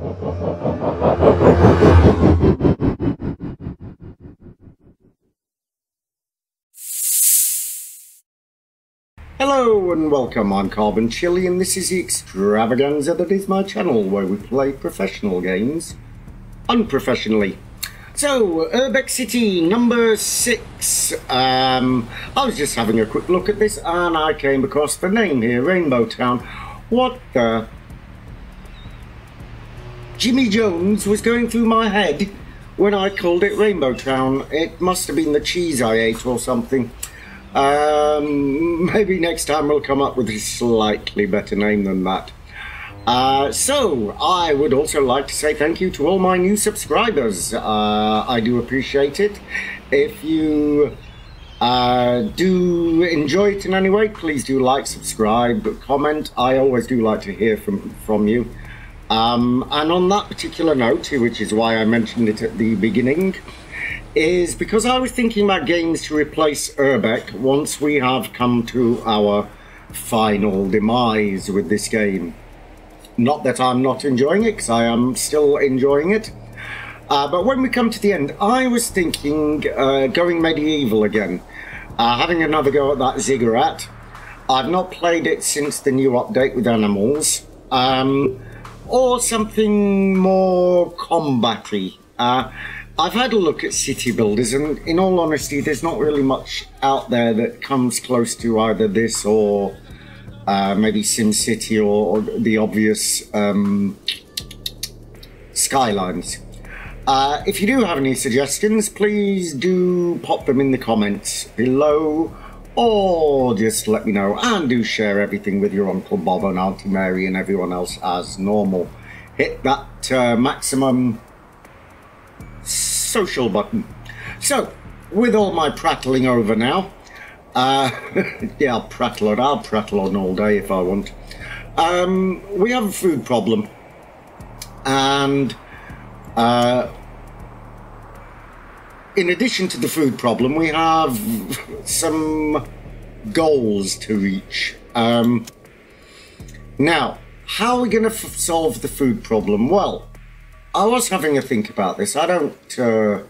Hello and welcome, I'm Carbon Chilli and this is the extravaganza that is my channel where we play professional games unprofessionally. So, Urbek City number six. Um, I was just having a quick look at this and I came across the name here, Rainbow Town. What the? Jimmy Jones was going through my head when I called it Rainbow Town. It must have been the cheese I ate or something. Um, maybe next time we'll come up with a slightly better name than that. Uh, so, I would also like to say thank you to all my new subscribers. Uh, I do appreciate it. If you uh, do enjoy it in any way, please do like, subscribe, comment. I always do like to hear from, from you. Um, and on that particular note, which is why I mentioned it at the beginning, is because I was thinking about games to replace Urbek once we have come to our final demise with this game. Not that I'm not enjoying it, because I am still enjoying it. Uh, but when we come to the end, I was thinking uh, going medieval again, uh, having another go at that ziggurat. I've not played it since the new update with animals, um, or something more combaty. Uh, I've had a look at city builders, and in all honesty, there's not really much out there that comes close to either this or uh, maybe SimCity or, or the obvious um, Skylines. Uh, if you do have any suggestions, please do pop them in the comments below or just let me know and do share everything with your Uncle Bob and Auntie Mary and everyone else as normal. Hit that uh, maximum social button. So, with all my prattling over now, uh, yeah, I'll prattle on, I'll prattle on all day if I want. Um, we have a food problem. And uh, in addition to the food problem, we have some goals to reach. Um, now, how are we going to solve the food problem? Well, I was having a think about this. I don't uh,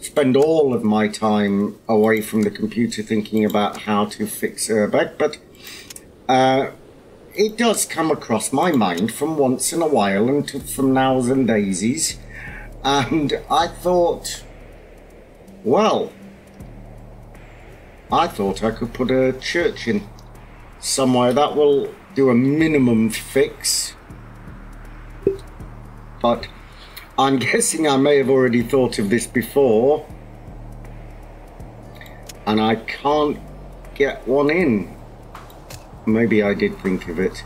spend all of my time away from the computer thinking about how to fix Urbek, but uh, it does come across my mind from once in a while and to, from nows and daisies. And I thought, well, I thought I could put a church in somewhere that will do a minimum fix. But I'm guessing I may have already thought of this before. And I can't get one in. Maybe I did think of it.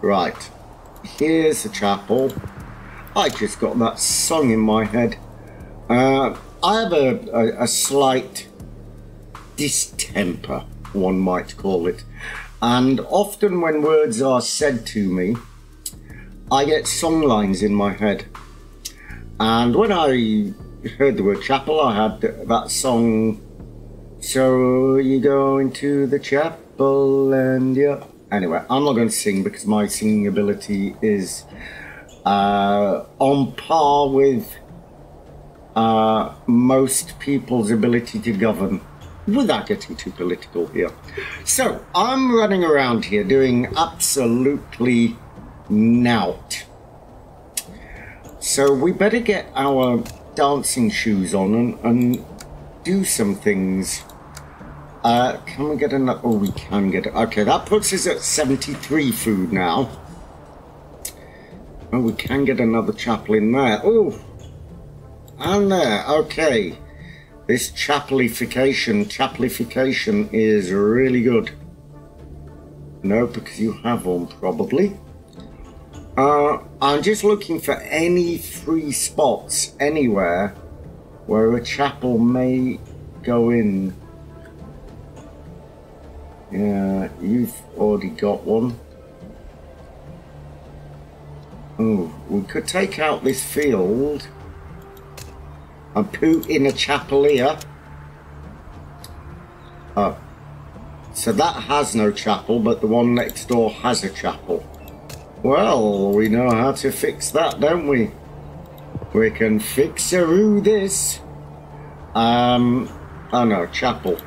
Right. Here's the chapel. I just got that song in my head. Uh, I have a, a, a slight distemper, one might call it. And often when words are said to me, I get song lines in my head. And when I heard the word chapel, I had that song. So you go into the chapel and yeah. Anyway, I'm not going to sing because my singing ability is uh, on par with uh, most people's ability to govern without getting too political here. So I'm running around here doing absolutely nout. So we better get our dancing shoes on and, and do some things. Uh, can we get another? Oh, we can get it. Okay, that puts us at 73 food now. Oh, we can get another chapel in there. Oh, and there. Okay. This chapelification, chapelification is really good. No, because you have one, probably. Uh, I'm just looking for any free spots anywhere where a chapel may go in. Yeah, you've already got one. Oh, we could take out this field and put in a chapel here. Oh. So that has no chapel, but the one next door has a chapel. Well, we know how to fix that, don't we? We can fix-a-roo this. Um, oh no, chapel.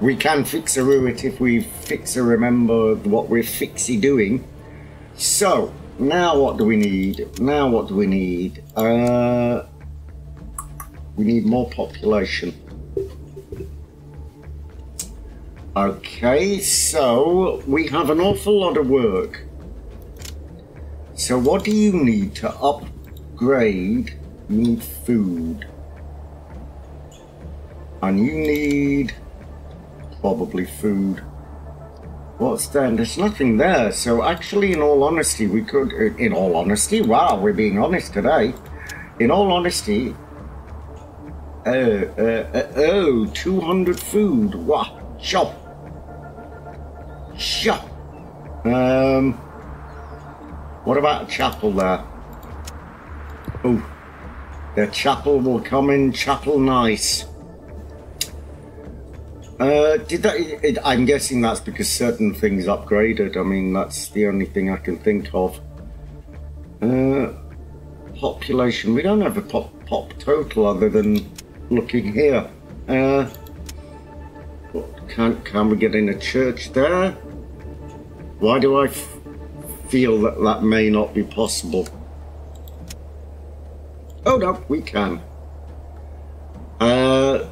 We can fix-a-roo it if we fix-a-remember what we're fixy doing. So, now what do we need? Now what do we need? Uh, we need more population. Okay, so we have an awful lot of work. So what do you need to upgrade? You need food. And you need probably food. What's there? There's nothing there. So actually, in all honesty, we could, in all honesty, wow, we're being honest today. In all honesty, uh, uh, uh, oh, 200 food. Wow, shop. Shop. Um, what about a chapel there? Oh, the chapel will come in chapel nice. Uh, did that? It, I'm guessing that's because certain things upgraded. I mean, that's the only thing I can think of. Uh, population. We don't have a pop pop total other than looking here. Uh, can can we get in a church there? Why do I? feel that that may not be possible. Oh no, we can. Uh,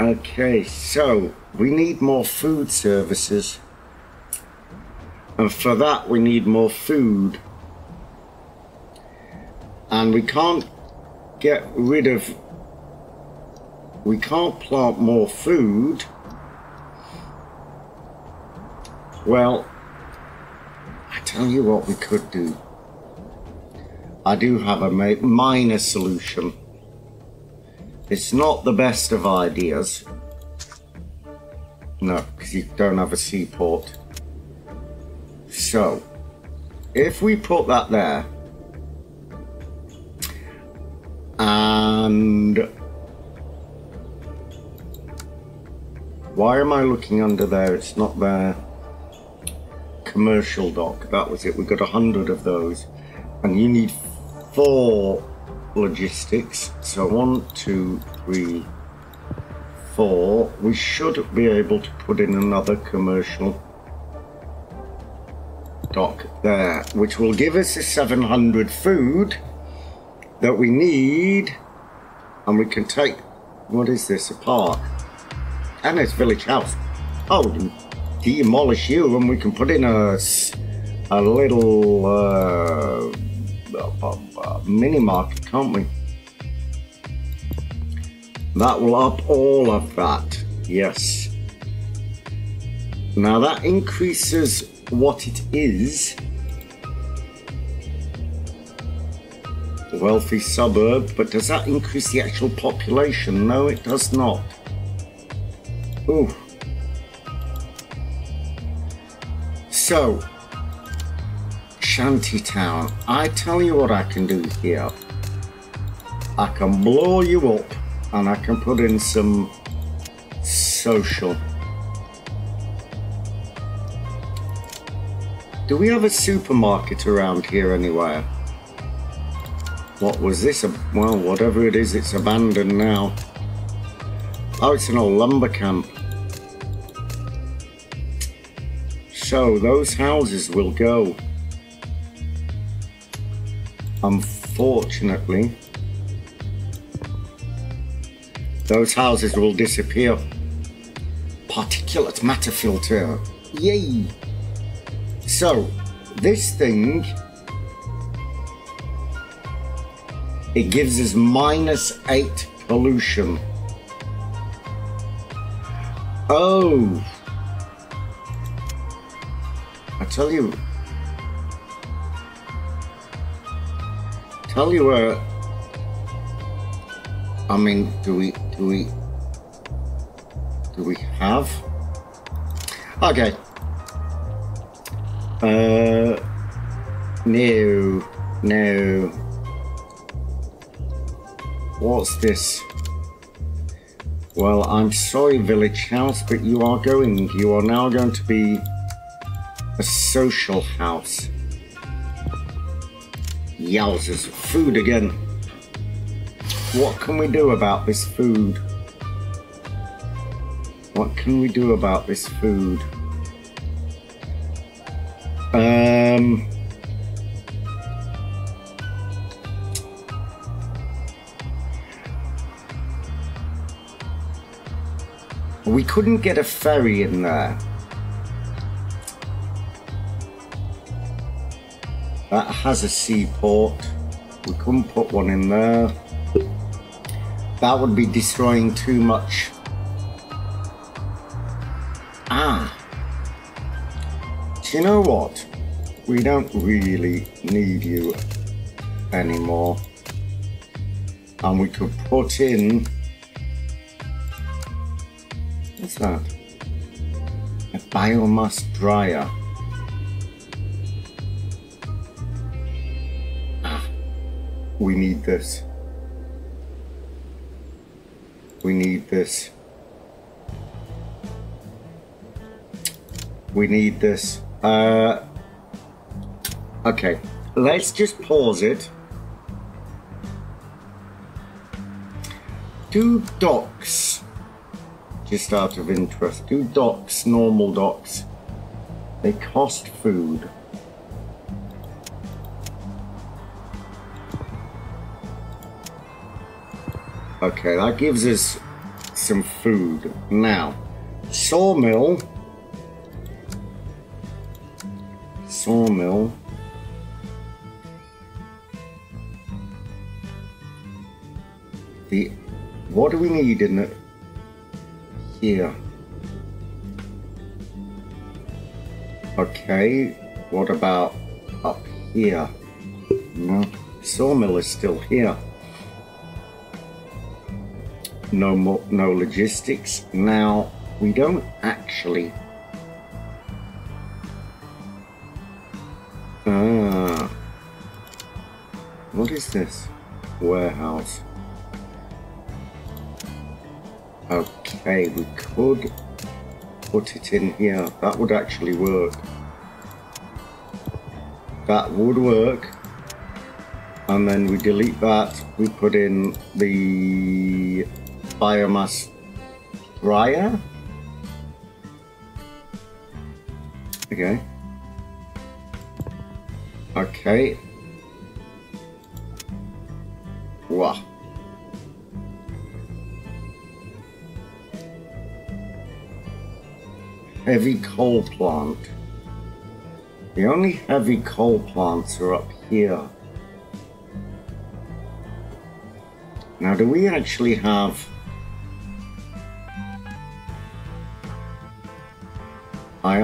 okay, so we need more food services. And for that we need more food. And we can't get rid of... We can't plant more food. Well, I tell you what we could do. I do have a minor solution. It's not the best of ideas. No, because you don't have a seaport. So, if we put that there, and why am I looking under there? It's not there commercial dock. That was it. We got a hundred of those, and you need four logistics. So one, two, three, four. We should be able to put in another commercial dock there, which will give us the 700 food that we need, and we can take. What is this? A park, and it's village house. Oh, demolish you and we can put in a, a little uh, mini market, can't we? That will up all of that, yes. Now that increases what it is. Wealthy suburb, but does that increase the actual population? No, it does not. Ooh. So, Shantytown, I tell you what I can do here. I can blow you up and I can put in some social. Do we have a supermarket around here anywhere? What was this? Well, whatever it is, it's abandoned now. Oh, it's an old lumber camp. So those houses will go. Unfortunately, those houses will disappear. Particulate matter filter. Yay! So, this thing, it gives us minus 8 pollution. Oh! I tell you, tell you where. I mean, do we, do we, do we have? Okay. Uh, no, no. What's this? Well, I'm sorry, Village House, but you are going. You are now going to be A social house. Yowzers, food again. What can we do about this food? What can we do about this food? Um... We couldn't get a ferry in there. That has a seaport. We couldn't put one in there. That would be destroying too much. Ah. Do you know what? We don't really need you anymore. And we could put in... What's that? A biomass dryer. Ah, We need this. We need this. We need this. Uh, okay, let's just pause it. Do docks, just out of interest, do docks, normal docks, they cost food. Okay, that gives us some food. Now, sawmill. Sawmill. The what do we need in it here? Okay, what about up here? No, sawmill is still here no more, no logistics. Now, we don't actually... Ah. What is this? Warehouse. Okay, we could put it in here. That would actually work. That would work. And then we delete that. We put in the biomass dryer. Okay. Okay. Wow. Heavy coal plant. The only heavy coal plants are up here. Now, do we actually have I...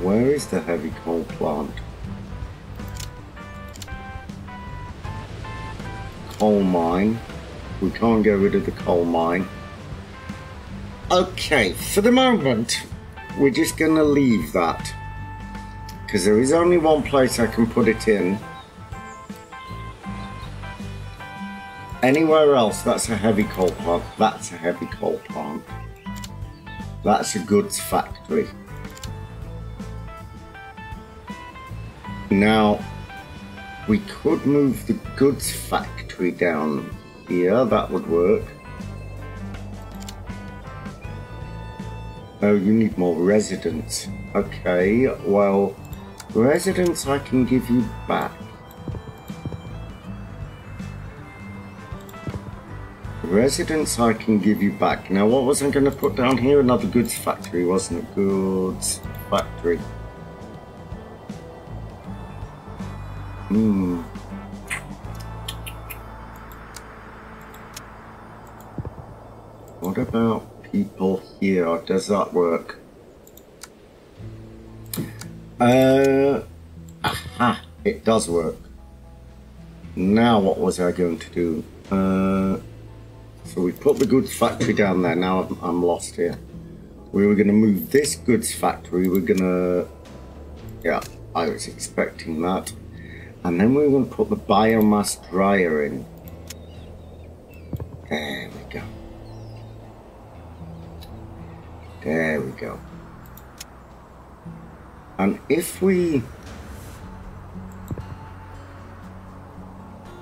Where is the heavy coal plant? Coal mine. We can't get rid of the coal mine. Okay, for the moment, we're just going to leave that. Because there is only one place I can put it in. Anywhere else, that's a heavy coal plant. That's a heavy coal plant. That's a goods factory. Now, we could move the goods factory down here. That would work. Oh, you need more residents. Okay, well, residents I can give you back. Residents I can give you back. Now what was I going to put down here? Another goods factory, wasn't it? Goods factory. Hmm. What about people here? Does that work? Uh, aha, it does work. Now what was I going to do? Uh, so we put the goods factory down there. Now I'm, I'm lost here. We were going to move this goods factory. We're going to... Yeah, I was expecting that. And then we were going to put the biomass dryer in. There we go. There we go. And if we...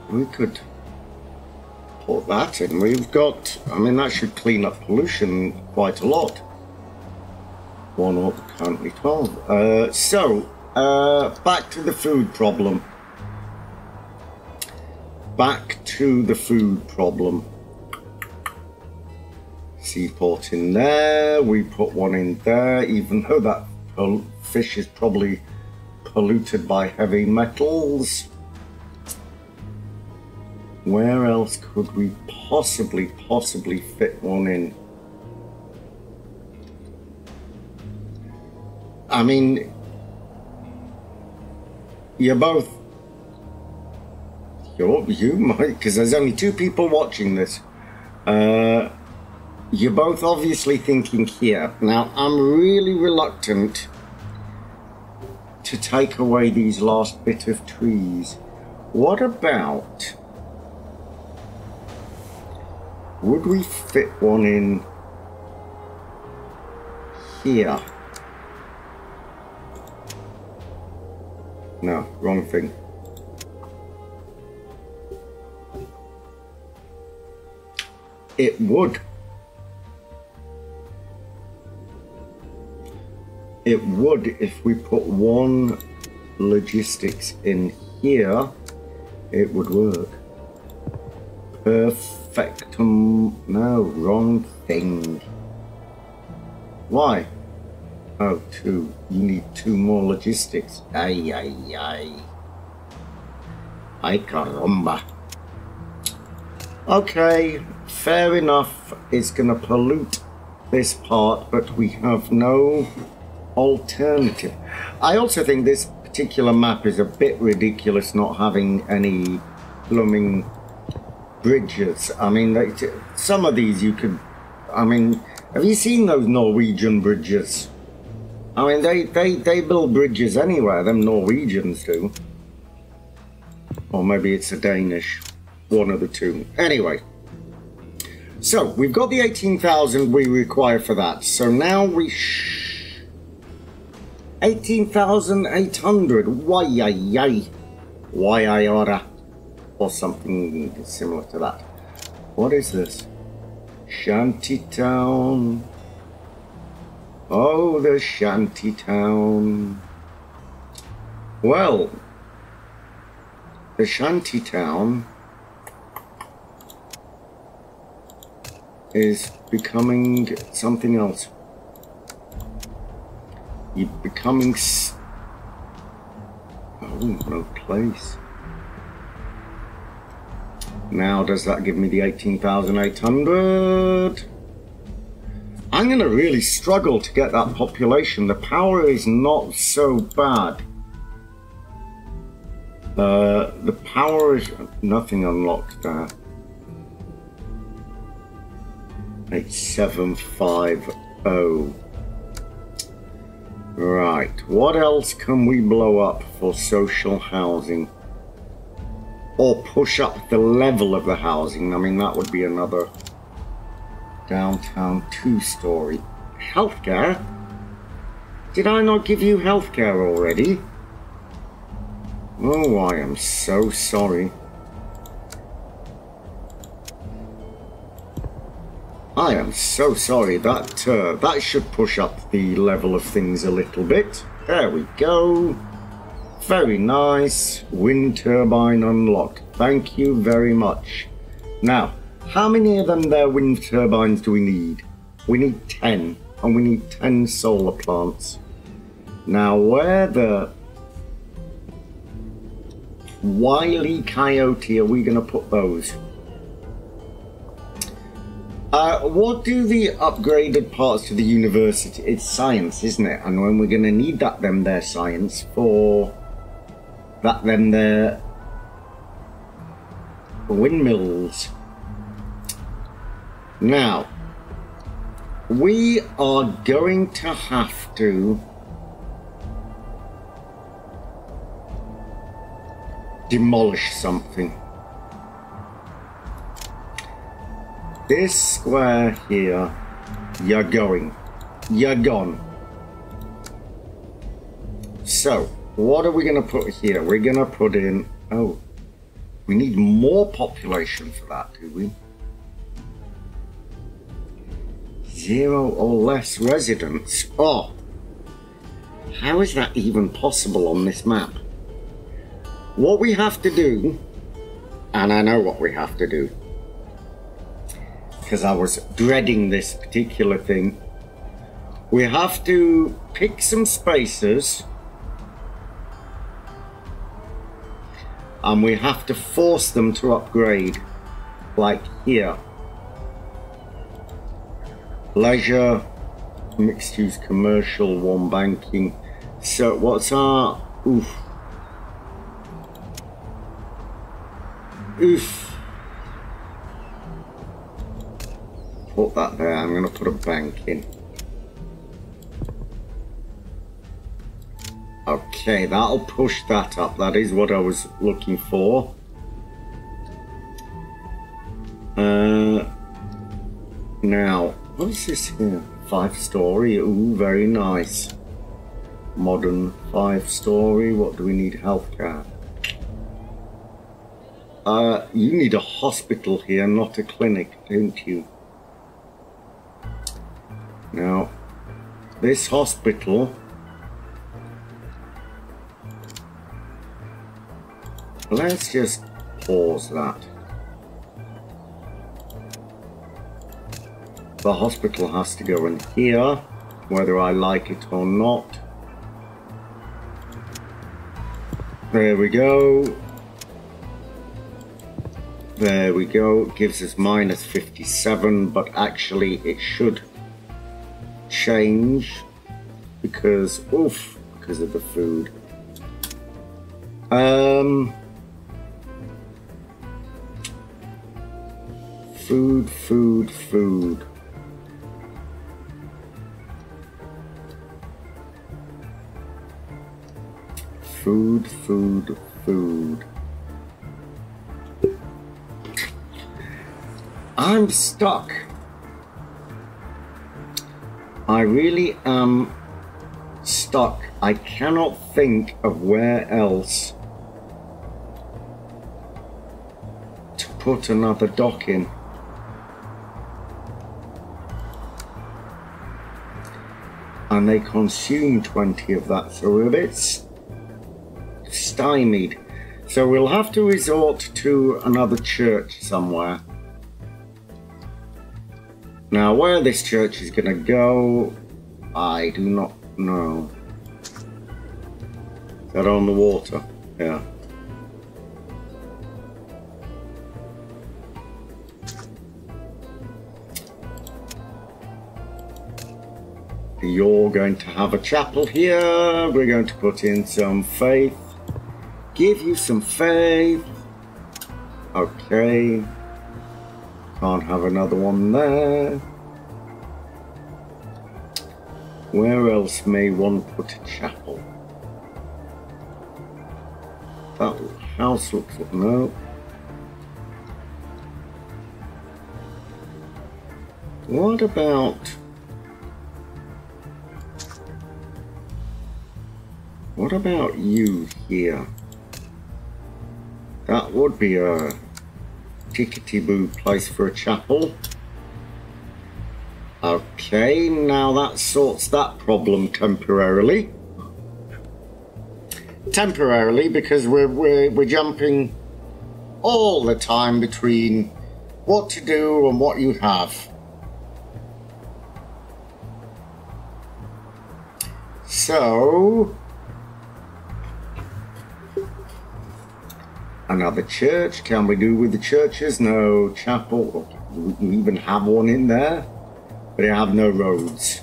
We could put that in. We've got... I mean, that should clean up pollution quite a lot. One up, currently 12. Uh, so, uh, back to the food problem. Back to the food problem seaport in there. We put one in there, even though that fish is probably polluted by heavy metals. Where else could we possibly, possibly fit one in? I mean, you're both. You're, you might, because there's only two people watching this. Uh, you're both obviously thinking here. Now, I'm really reluctant to take away these last bit of trees. What about... Would we fit one in here? No, wrong thing. It would. It would if we put one logistics in here it would work. Perfectum no wrong thing. Why? Oh two. You need two more logistics. Ay ay ay. Ay caramba. Okay fair enough. It's gonna pollute this part but we have no alternative. I also think this particular map is a bit ridiculous not having any blooming bridges. I mean, some of these you could, I mean, have you seen those Norwegian bridges? I mean, they, they, they build bridges anywhere, them Norwegians do. Or maybe it's a Danish, one of the two. Anyway. So, we've got the 18,000 we require for that. So now we 18,800. Why, yay, yay. Why, I oughta. Or something similar to that. What is this? Shantytown. Oh, the Shantytown. Well, the Shantytown is becoming something else. You're becoming... Oh, no place. Now, does that give me the 18,800? I'm going to really struggle to get that population. The power is not so bad. Uh, the power is... Nothing unlocked there. 8750. Right, what else can we blow up for social housing? Or push up the level of the housing. I mean, that would be another downtown two-story. Healthcare? Did I not give you healthcare already? Oh, I am so sorry. I am so sorry. That uh, that should push up the level of things a little bit. There we go. Very nice. Wind turbine unlocked. Thank you very much. Now, how many of them there wind turbines do we need? We need 10. And we need 10 solar plants. Now, where the wily coyote are we going to put those? Uh, what do the upgraded parts to the university? It's science, isn't it? And when we're going to need that them there science for that them there windmills. Now, we are going to have to demolish something. This square here, you're going. you're gone. So, what are we going to put here? We're going to put in... Oh, we need more population for that, do we? Zero or less residents. Oh, how is that even possible on this map? What we have to do, and I know what we have to do, because I was dreading this particular thing, we have to pick some spaces and we have to force them to upgrade like here. Leisure mixed use commercial one banking. So what's our oof. Oof put that there I'm gonna put a bank in Okay, that'll push that up. That is what I was looking for. Uh, now, what is this here? Five story. Ooh, very nice. Modern five story. What do we need? Healthcare. Uh, you need a hospital here, not a clinic, don't you? Now, this hospital Let's just pause that. The hospital has to go in here, whether I like it or not. There we go. There we go. gives us minus 57, but actually it should change because, oof, because of the food. Um, Food, food, food. Food, food, food. I'm stuck. I really am stuck. I cannot think of where else to put another dock in. and they consume 20 of that, so we're a bit stymied. So we'll have to resort to another church somewhere. Now, where this church is going to go, I do not know. Is that on the water? Yeah. You're going to have a chapel here. We're going to put in some faith. Give you some faith. Okay. Can't have another one there. Where else may one put a chapel? That house looks like no. What about What about you here? That would be a tickety-boo place for a chapel. Okay, now that sorts that problem temporarily. Temporarily, because we're, we're, we're jumping all the time between what to do and what you have. So, another church. Can we do with the churches? No chapel. We even have one in there, but I have no roads.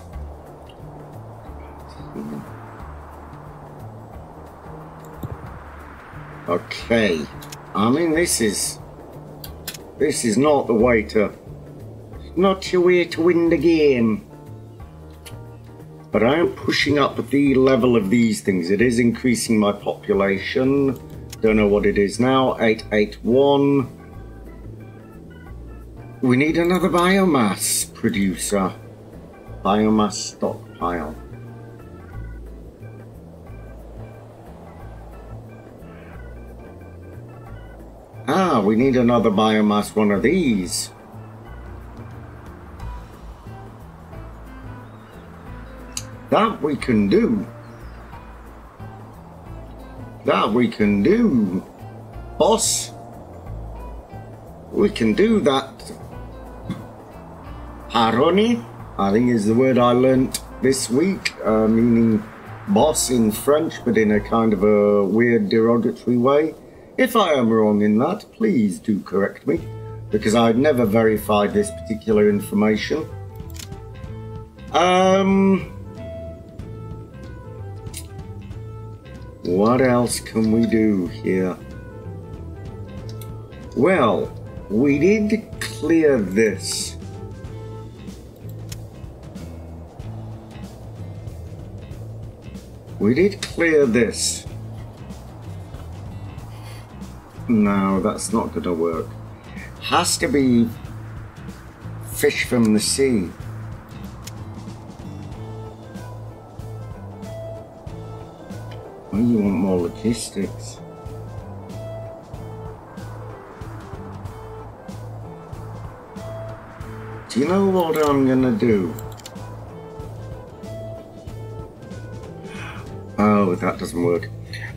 Okay. I mean, this is this is not the way to not your way to win the game. But I am pushing up the level of these things. It is increasing my population. Don't know what it is now. 881. We need another biomass producer. Biomass stockpile. Ah, we need another biomass one of these. That we can do. That we can do. Boss. We can do that. Paroni, I think is the word I learnt this week, uh, meaning boss in French, but in a kind of a weird derogatory way. If I am wrong in that, please do correct me, because I've never verified this particular information. Um, what else can we do here? Well, we did clear this. We did clear this. No, that's not going to work. Has to be fish from the sea. You want more logistics. Do you know what I'm gonna do? Oh, that doesn't work.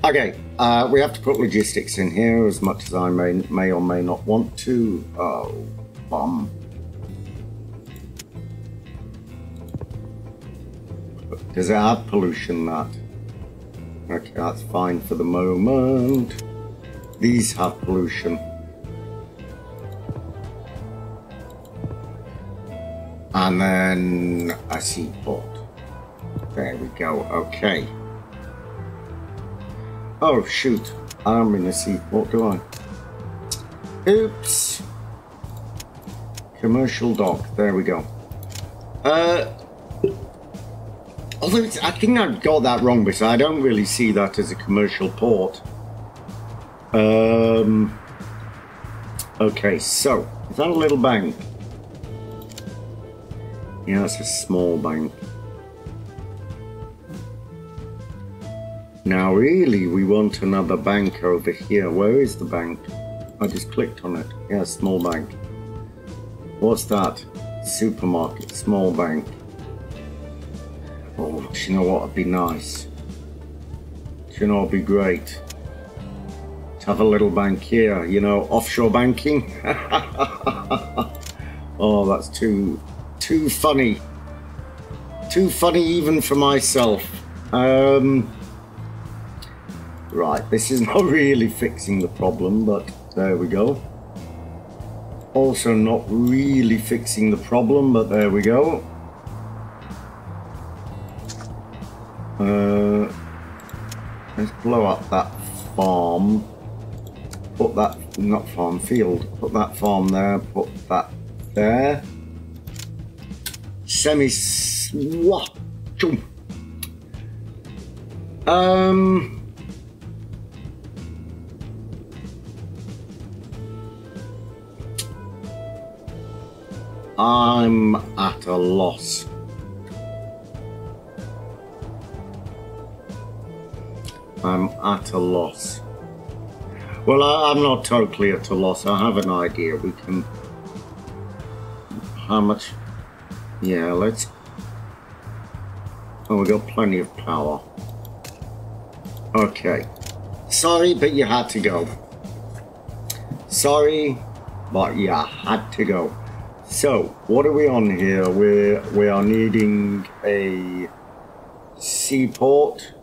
Okay, uh, we have to put logistics in here as much as I may, may or may not want to. Oh, bum. Does it have pollution, that? That's fine for the moment. These have pollution. And then a seaport. There we go, okay. Oh shoot, I'm in a seaport, do I? Oops. Commercial dock, there we go. Uh, although I think I got that wrong because I don't really see that as a commercial port. Um, okay, so, is that a little bank? Yeah, it's a small bank. Now really we want another bank over here. Where is the bank? I just clicked on it. Yeah, small bank. What's that? Supermarket, small bank. Oh, do you know what would be nice? Do you know what would be great? To have a little bank here, you know, offshore banking. oh, that's too, too funny. Too funny even for myself. Um, Right, this is not really fixing the problem, but there we go. Also not really fixing the problem, but there we go. Uh, let's blow up that farm. Put that, not farm, field. Put that farm there, put that there. Semi... What? Um... I'm at a loss. I'm at a loss. Well, I, am not totally at a loss. I have an idea. We can... How much? Yeah, let's... Oh, we got plenty of power. Okay. Sorry, but you had to go. Sorry, but you had to go. So, what are we on here? We're, we are needing a seaport.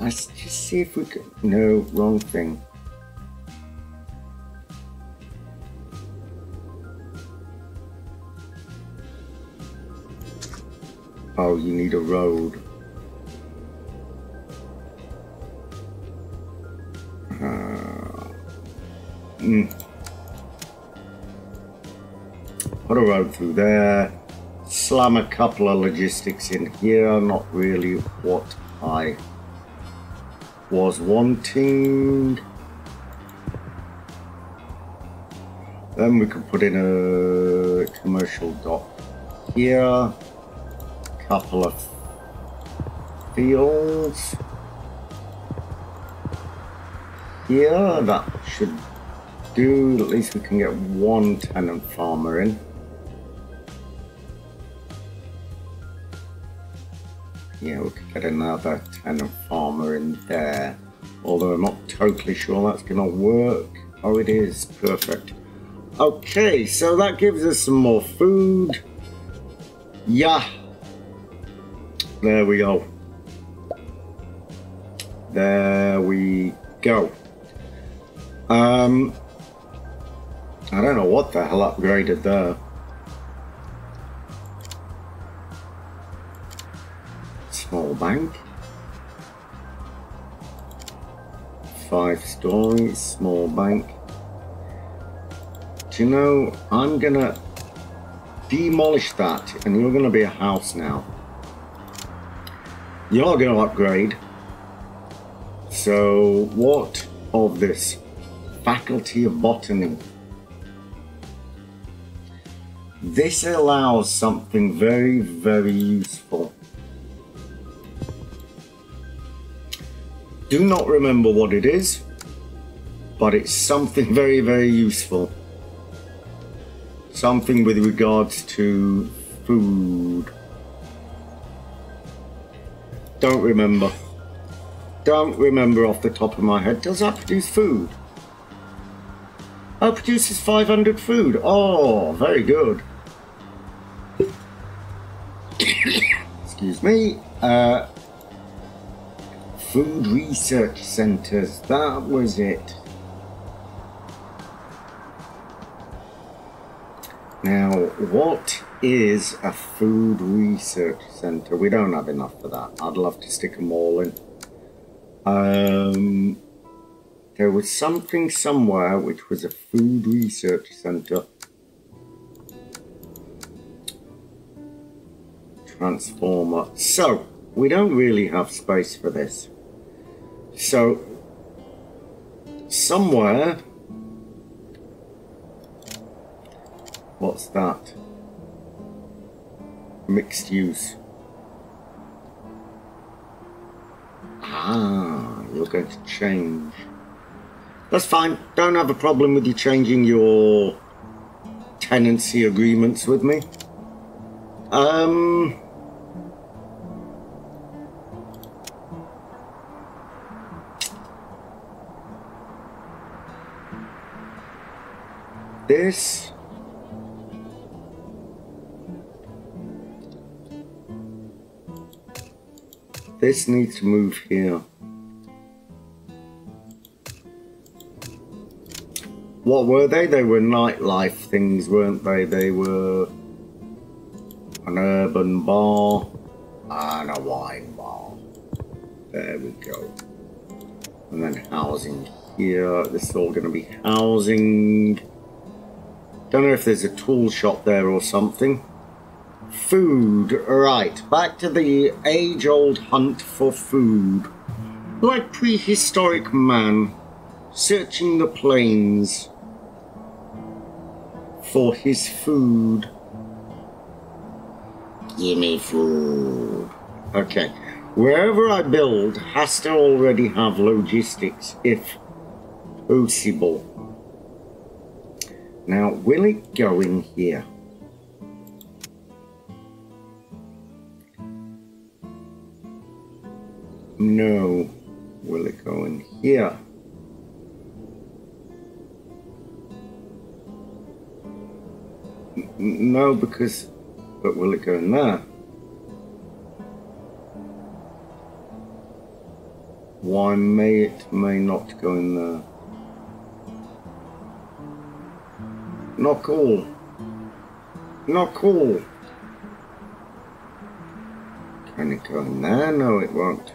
Let's just see if we can... No, wrong thing. Oh, you need a road. Mm. Put a road through there. Slam a couple of logistics in here. Not really what I was wanting. Then we could put in a commercial dock here. Couple of fields. Here, that should do. At least we can get one tenant farmer in. Yeah, we could get another tenant farmer in there. Although I'm not totally sure that's going to work. Oh, it is. Perfect. Okay, so that gives us some more food. Yeah. There we go. There we go. Um, I don't know what the hell upgraded there. Bank. Five stories, small bank. Do you know, I'm gonna demolish that and you're gonna be a house now. You're gonna upgrade. So what of this? Faculty of Botany. This allows something very, very useful. Do not remember what it is, but it's something very, very useful. Something with regards to food. Don't remember. Don't remember off the top of my head. Does that produce food? Oh, produces 500 food. Oh, very good. Excuse me. Uh, food research centers. That was it. Now, what is a food research center? We don't have enough for that. I'd love to stick them all in. Um, there was something somewhere which was a food research center. Transformer. So, we don't really have space for this. So, somewhere... What's that? Mixed use. Ah, you're going to change. That's fine. Don't have a problem with you changing your tenancy agreements with me. Um... This... This needs to move here. What were they? They were nightlife things, weren't they? They were an urban bar and a wine bar. There we go. And then housing here. This is all going to be housing. Don't know if there's a tool shop there or something. Food. Right. Back to the age-old hunt for food. Like prehistoric man searching the plains for his food. Give me food. Okay. Wherever I build has to already have logistics, if possible. Now, will it go in here? No. Will it go in here? No, because... But will it go in there? Why may it may not go in there? Not cool. Not cool. Can it go in there? No, it won't.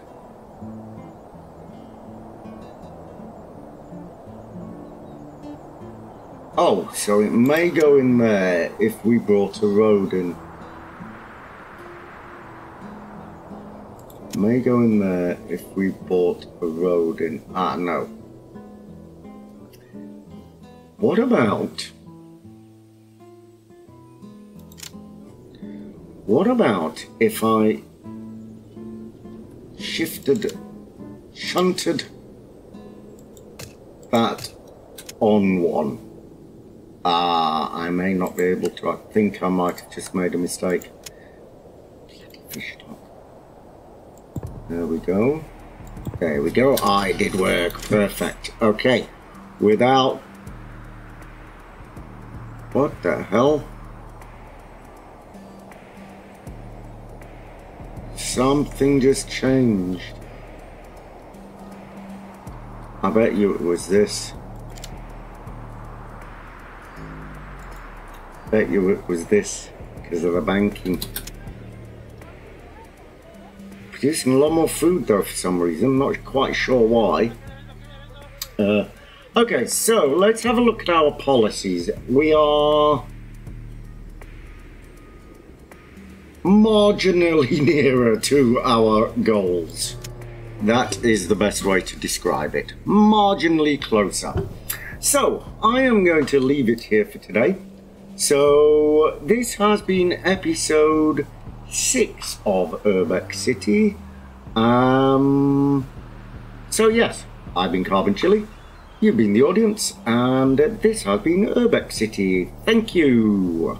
Oh, so it may go in there if we brought a road in. May go in there if we bought a road in. Ah, no. What about What about if I shifted, shunted that on one? Ah, I may not be able to. I think I might have just made a mistake. There we go. There we go. I did work. Perfect. Okay. Without... What the hell? Something just changed. I bet you it was this. Bet you it was this because of the banking. Producing a lot more food though for some reason, not quite sure why. Uh, okay, so let's have a look at our policies. We are marginally nearer to our goals. That is the best way to describe it. Marginally closer. So, I am going to leave it here for today. So, this has been episode 6 of Urbek City. Um, so, yes, I've been Carbon Chilli. You've been the audience, and this has been Urbek City. Thank you.